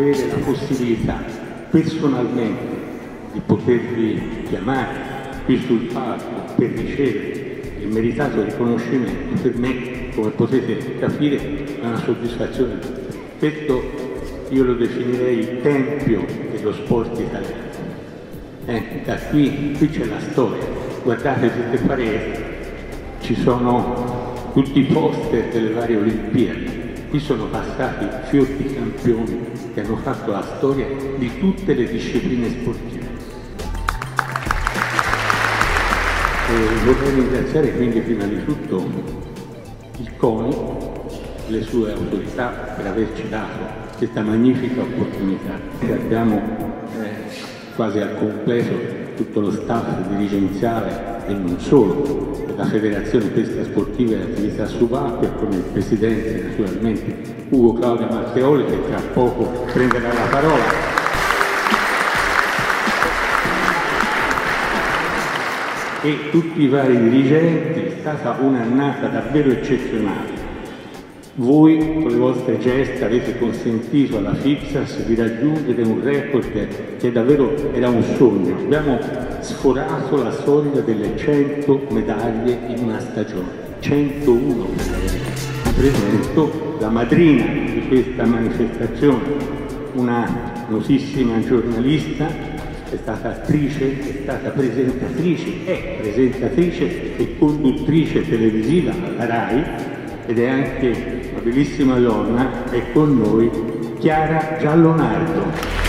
avere la possibilità personalmente di potervi chiamare qui sul palco per ricevere il meritato riconoscimento, per me, come potete capire, è una soddisfazione. Questo io lo definirei il tempio dello sport italiano. Eh, da qui, qui c'è la storia. Guardate tutte le pareti, ci sono tutti i poster delle varie Olimpiadi. Qui sono passati fior di campioni che hanno fatto la storia di tutte le discipline sportive. E vorrei ringraziare quindi prima di tutto il CONI, le sue autorità per averci dato questa magnifica opportunità. Abbiamo eh, quasi al completo tutto lo staff dirigenziale e non solo della Federazione Pesca Sportiva e Attività Subacquee con il Presidente naturalmente Ugo Claudio Matteoli che tra poco prenderà la parola. e tutti i vari dirigenti, è stata un'annata davvero eccezionale. Voi con le vostre gesta avete consentito alla FIPSAS di raggiungere un record che davvero era un sogno. Abbiamo sforato la soglia delle 100 medaglie in una stagione. 101 medaglie. Presento la madrina di questa manifestazione, una notissima giornalista, è stata attrice, è stata presentatrice, è presentatrice e conduttrice televisiva alla RAI ed è anche una bellissima donna, è con noi Chiara Giallonardo.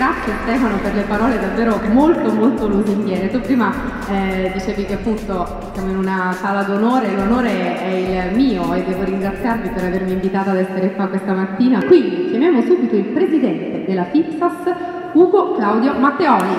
Grazie Stefano per le parole davvero molto molto lusinghiere. Tu prima eh, dicevi che appunto siamo in una sala d'onore, l'onore è il mio e devo ringraziarvi per avermi invitata ad essere qua questa mattina. Quindi chiamiamo subito il presidente della FIPSAS, Ugo Claudio Matteoli.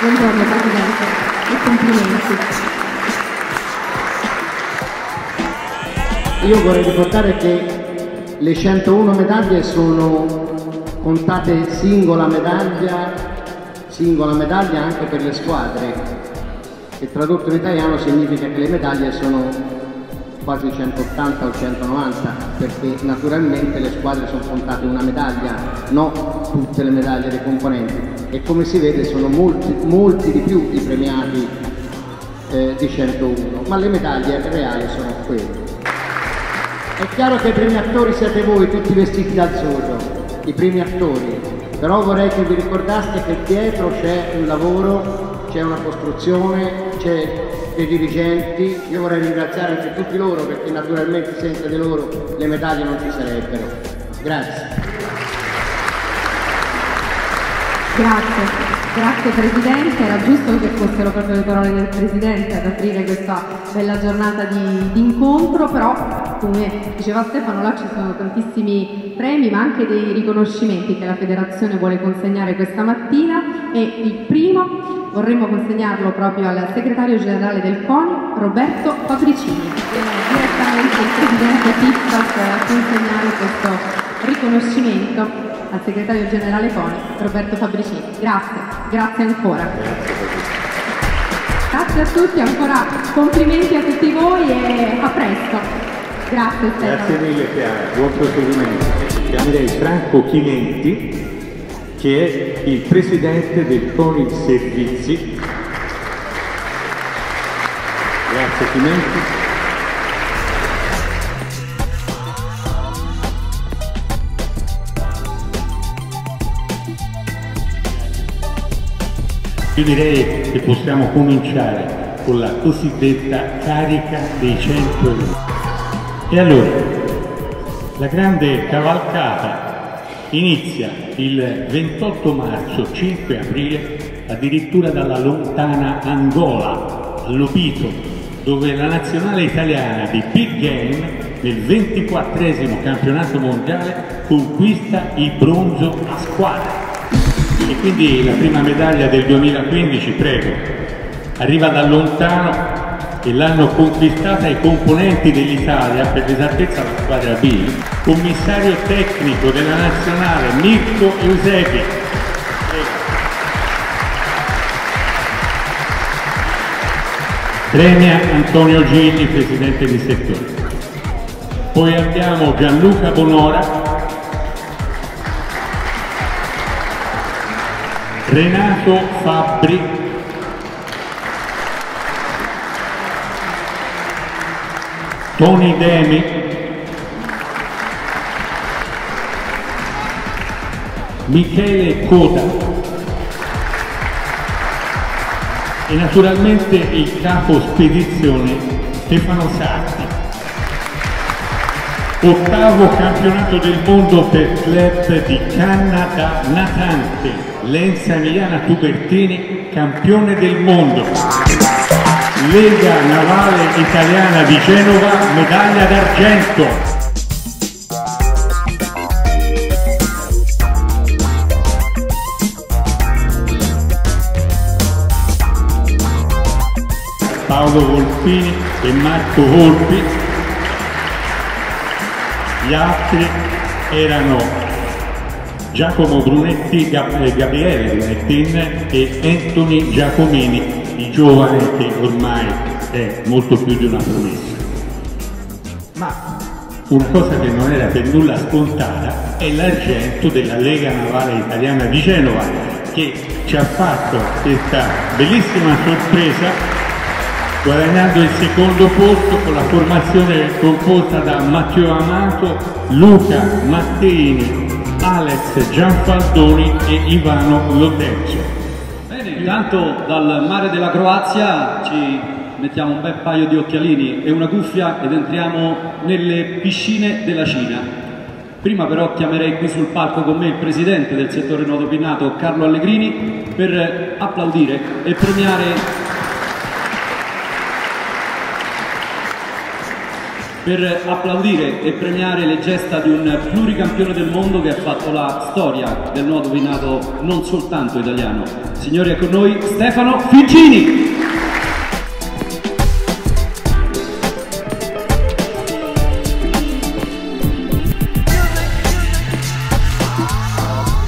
Buongiorno Presidente e complimenti. Io vorrei ricordare che le 101 medaglie sono contate singola medaglia, singola medaglia anche per le squadre, che tradotto in italiano significa che le medaglie sono quasi 180 o 190, perché naturalmente le squadre sono contate una medaglia, non tutte le medaglie dei componenti. E come si vede sono molti, molti di più i premiati eh, di 101, ma le medaglie reali sono quelle. È chiaro che i primi attori siete voi, tutti vestiti d'azzurro, i primi attori, però vorrei che vi ricordaste che dietro c'è un lavoro, c'è una costruzione, c'è dei dirigenti, io vorrei ringraziare anche tutti loro perché naturalmente senza di loro le medaglie non ci sarebbero. Grazie. Grazie, grazie Presidente, era giusto che fossero proprio le parole del Presidente ad aprire questa bella giornata di, di incontro, però come diceva Stefano là ci sono tantissimi premi ma anche dei riconoscimenti che la Federazione vuole consegnare questa mattina e il primo vorremmo consegnarlo proprio al segretario generale del CONI, Roberto Fabricini. Viene direttamente il Presidente Pizzac a consegnare questo riconoscimento al segretario generale CONI, Roberto Fabricini. Grazie, grazie ancora. Grazie a tutti, ancora complimenti a tutti voi e a presto. Grazie. Grazie mille Chiara, buon proseguimento. Chiamerei Franco Chimenti che è il presidente del CONI Servizi. Grazie Chimenti. Io direi che possiamo cominciare con la cosiddetta carica dei 100 euro. E allora, la grande cavalcata inizia il 28 marzo, 5 aprile, addirittura dalla lontana Angola, a dove la nazionale italiana di Big Game nel 24 campionato mondiale conquista il bronzo a squadra. E quindi la prima medaglia del 2015, prego, arriva da lontano e l'hanno conquistata i componenti dell'Italia, per l'esattezza la squadra B, commissario tecnico della nazionale Mirko Eusebi. Premia Antonio Gigli, presidente di settore. Poi abbiamo Gianluca Bonora, Renato Fabbri, Tony Demi, Michele Coda e naturalmente il capo spedizione Stefano Sarti. Ottavo campionato del mondo per club di canna da natante. Lenza Emiliana Tubertini, campione del mondo. Lega Navale Italiana di Genova, medaglia d'argento. Paolo Volpini e Marco Volpi. Gli altri erano Giacomo Brunetti, Gab Gabriele Brunettin e Anthony Giacomini, il giovane che ormai è molto più di una promessa. Ma una cosa che non era per nulla scontata è l'argento della Lega Navale Italiana di Genova che ci ha fatto questa bellissima sorpresa guadagnando il secondo posto con la formazione composta da Matteo Amato, Luca Matteini, Alex Gianfaldoni e Ivano Loteccio. Intanto dal mare della Croazia ci mettiamo un bel paio di occhialini e una cuffia ed entriamo nelle piscine della Cina. Prima però chiamerei qui sul palco con me il presidente del settore nuoto pinnato Carlo Allegrini per applaudire e premiare per applaudire e premiare le gesta di un pluricampione del mondo che ha fatto la storia del nuoto vinato non soltanto italiano. Signori, è con noi Stefano Fincini.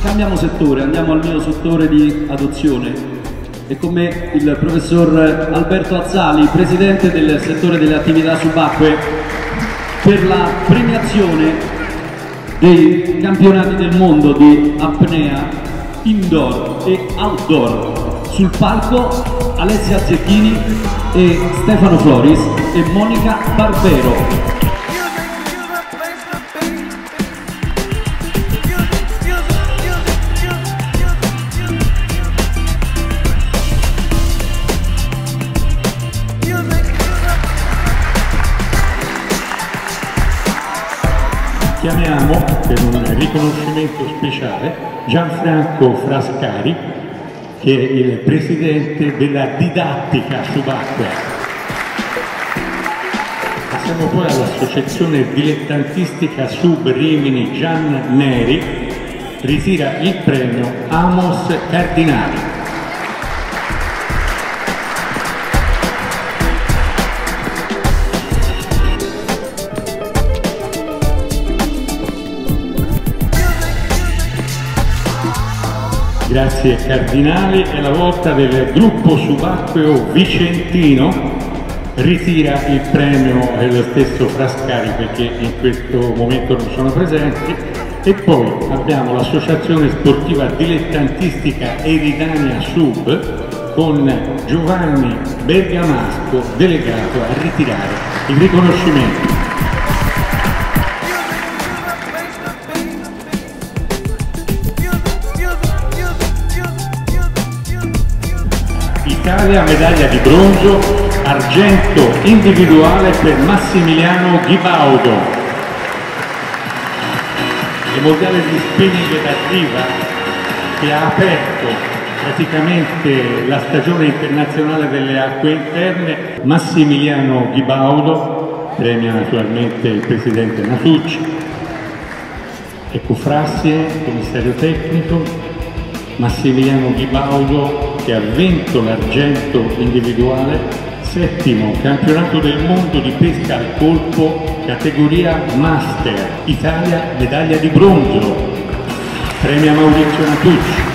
Cambiamo settore, andiamo al mio settore di adozione. E con me il professor Alberto Azzali, presidente del settore delle attività subacquee per la premiazione dei campionati del mondo di apnea indoor e outdoor. Sul palco Alessia Zecchini e Stefano Floris e Monica Barbero. Chiamiamo per un riconoscimento speciale Gianfranco Frascari che è il presidente della didattica subacquea. Passiamo poi all'associazione dilettantistica Sub Rimini Gian Neri, ritira il premio Amos Cardinali. Grazie Cardinali, è la volta del gruppo subacqueo vicentino, ritira il premio lo stesso Frascari perché in questo momento non sono presenti e poi abbiamo l'associazione sportiva dilettantistica Eridania Sub con Giovanni Bergamasco delegato a ritirare il riconoscimento. Italia medaglia di bronzo, argento individuale per Massimiliano Ghibaudo. Il mondiale di spinning da riva che ha aperto praticamente la stagione internazionale delle acque interne, Massimiliano Ghibaudo, premia naturalmente il presidente Nasucci, Ecofrassie, commissario tecnico, Massimiliano Ghibaudo che ha vinto l'argento individuale Settimo campionato del mondo di pesca al colpo, categoria Master, Italia medaglia di bronzo. Premia Maurizio Natucci.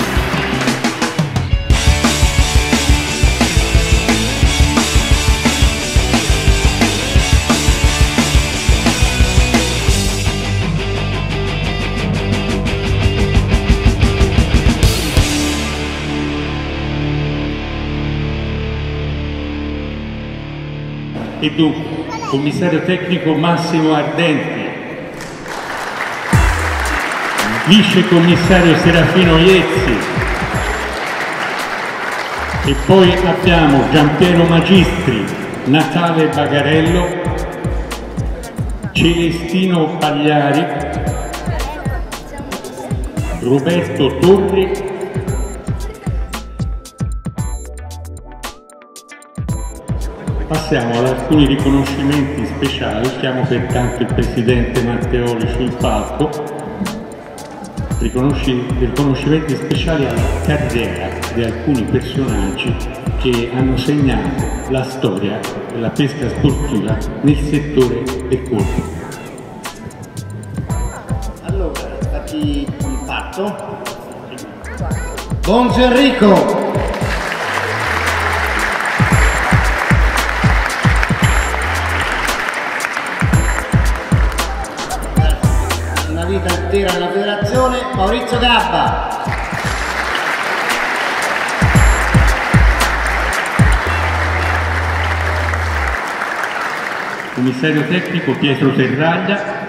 Dunque commissario tecnico Massimo Ardenti, vice commissario Serafino Iezzi. E poi abbiamo Giampiero Magistri, Natale Bagarello, Celestino Pagliari, Roberto Torri Passiamo ad alcuni riconoscimenti speciali, chiamo pertanto il Presidente Matteoli sul palco, riconoscimenti speciali alla carriera di alcuni personaggi che hanno segnato la storia della pesca sportiva nel settore del corpo. Allora, fatti il patto. Bonzo Enrico! Vita intera alla federazione, Maurizio Gabba. Commissario tecnico Pietro Terraglia.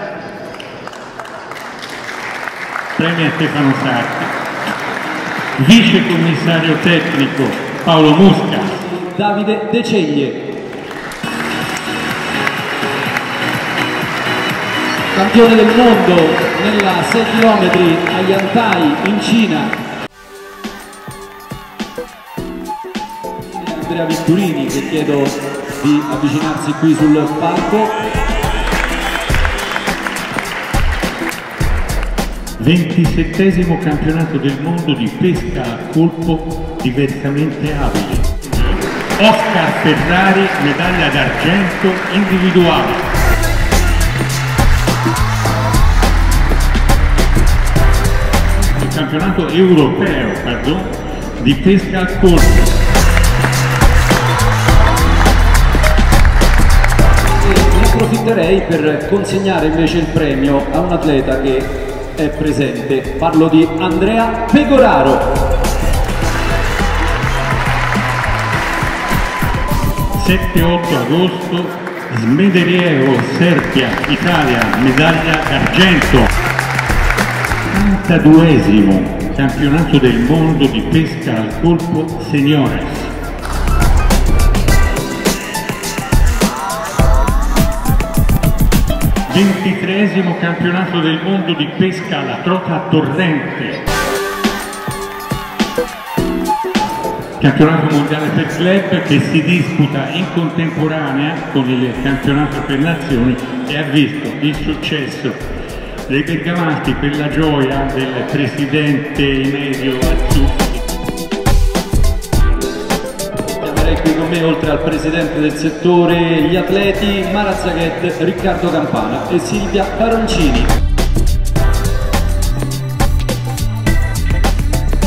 Premio Stefano Sarti. Vice commissario tecnico Paolo Musca. Davide De campione del mondo nella 6 km a Yantai in Cina. Andrea Vitturini che chiedo di avvicinarsi qui sul palco. 27 campionato del mondo di pesca a colpo diversamente abili. Oscar Ferrari, medaglia d'argento individuale. Campionato europeo pardon, di pesca al corso. Ne approfitterei per consegnare invece il premio a un atleta che è presente. Parlo di Andrea Pegoraro. 7-8 agosto, Smederievo, Serbia, Italia, medaglia d'argento. 42 campionato del mondo di pesca al colpo seniores. Ventitresimo campionato del mondo di pesca alla trota torrente. Campionato mondiale per club che si disputa in contemporanea con il campionato per nazioni e ha visto il successo dei bergamaschi per la gioia del presidente Emilio Azzurri. Avrei qui con me, oltre al presidente del settore, gli atleti Mara Zaghet, Riccardo Campana e Silvia Baroncini.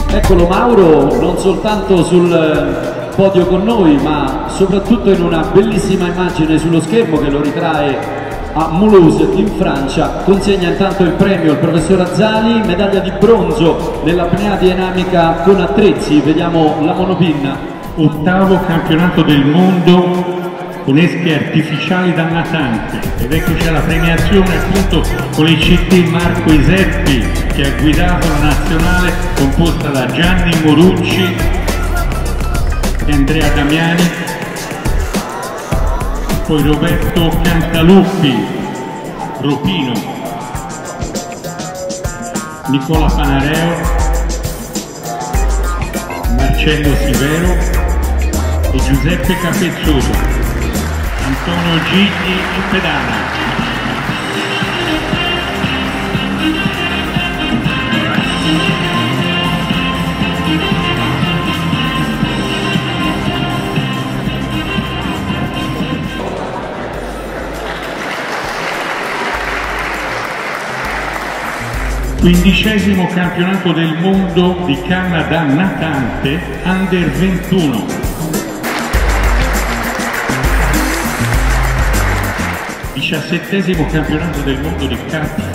Eccolo Mauro, non soltanto sul podio con noi, ma soprattutto in una bellissima immagine sullo schermo che lo ritrae a Mulhouse in Francia. Consegna intanto il premio al professor Azzali medaglia di bronzo nell'apnea dinamica con attrezzi. Vediamo la monopinna. Ottavo campionato del mondo con esche artificiali da natante. Ed eccoci alla premiazione appunto con CT Marco Iseppi che ha guidato la nazionale composta da Gianni Morucci e Andrea Damiani poi Roberto Cantaluppi, Ropino, Nicola Panareo, Marcello Sivero. E Giuseppe Capezzoso, Antonio Gigli in pedana. Quindicesimo campionato del mondo di Canada natante Under 21. Diciassettesimo campionato del mondo di carp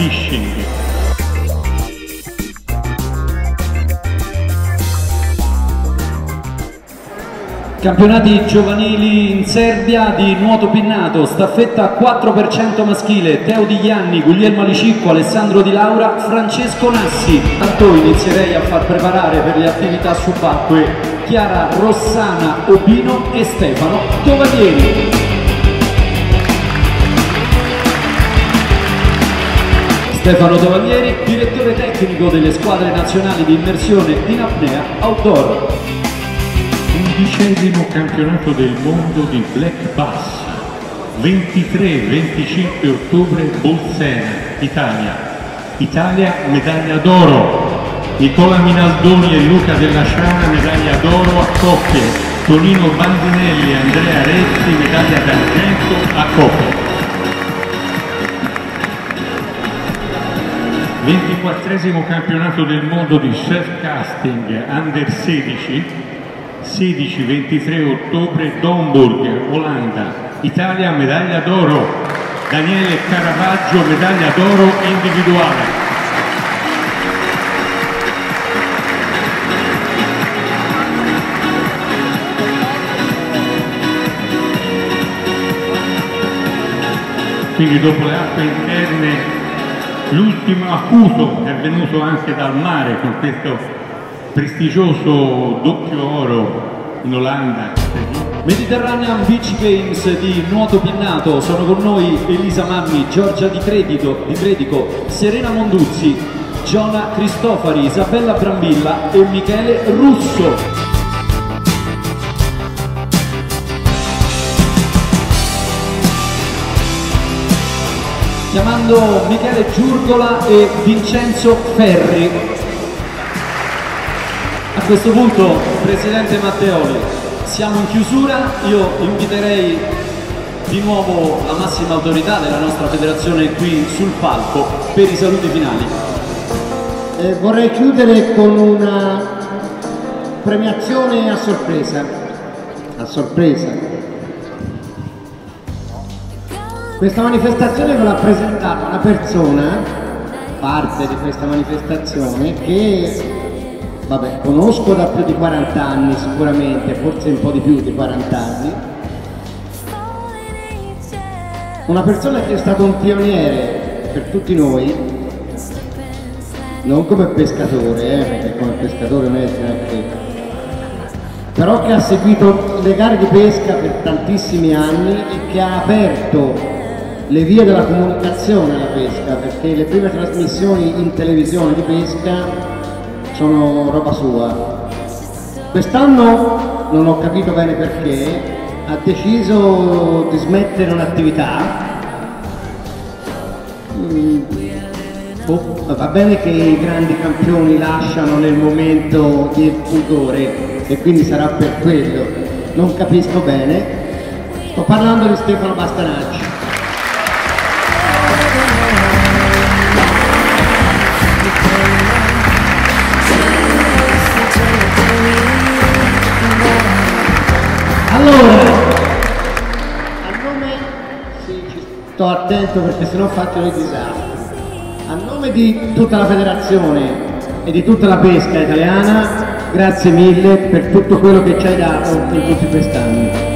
Campionati giovanili in Serbia di nuoto pinnato, staffetta 4% maschile, Teo Di Gianni, Guglielmo Alicicco, Alessandro Di Laura, Francesco Nassi. Tanto inizierei a far preparare per le attività subacquee Chiara Rossana Obino e Stefano Tovaglieri. Stefano Tovaglieri, direttore tecnico delle squadre nazionali di immersione in apnea outdoor. Undicesimo campionato del mondo di Black Bass. 23-25 ottobre Bolsena, Italia. Italia medaglia d'oro. Nicola Minaldoni e Luca Della Sciana medaglia d'oro a coppie. Tonino Bandinelli e Andrea Rezzi medaglia d'argento a coppie. 24 campionato del mondo di surfcasting under 16 16-23 ottobre Domburg, Olanda Italia medaglia d'oro. Daniele Caravaggio medaglia d'oro individuale. Quindi dopo le acque interne l'ultimo accuso è venuto anche dal mare con questo prestigioso doppio oro in Olanda. Mediterranean Beach Games di nuoto pinnato, sono con noi Elisa Mammi, Giorgia Di, Credito, Di Credico, Serena Monduzzi, Giona Cristofari, Isabella Brambilla e Michele Russo. chiamando Michele Giurgola e Vincenzo Ferri. A questo punto, Presidente Matteoli, siamo in chiusura, io inviterei di nuovo la massima autorità della nostra federazione qui sul palco per i saluti finali. Eh, vorrei chiudere con una premiazione a sorpresa. A sorpresa. Questa manifestazione ve l'ha presentata una persona, parte di questa manifestazione, che vabbè, conosco da più di 40 anni sicuramente, forse un po' di più di 40 anni. Una persona che è stato un pioniere per tutti noi, non come pescatore, eh, perché come pescatore non è che però che ha seguito le gare di pesca per tantissimi anni e che ha aperto le vie della comunicazione alla pesca, perché le prime trasmissioni in televisione di pesca sono roba sua. Quest'anno, non ho capito bene perché, ha deciso di smettere un'attività. Oh, va bene che i grandi campioni lasciano nel momento di pudore e quindi sarà per quello. Non capisco bene. Sto parlando di Stefano Bastanacci. Allora, a nome, sì, sto attento perché sennò faccio dei disastri. A nome di tutta la federazione e di tutta la pesca italiana, grazie mille per tutto quello che ci hai dato in tutti quest'anni.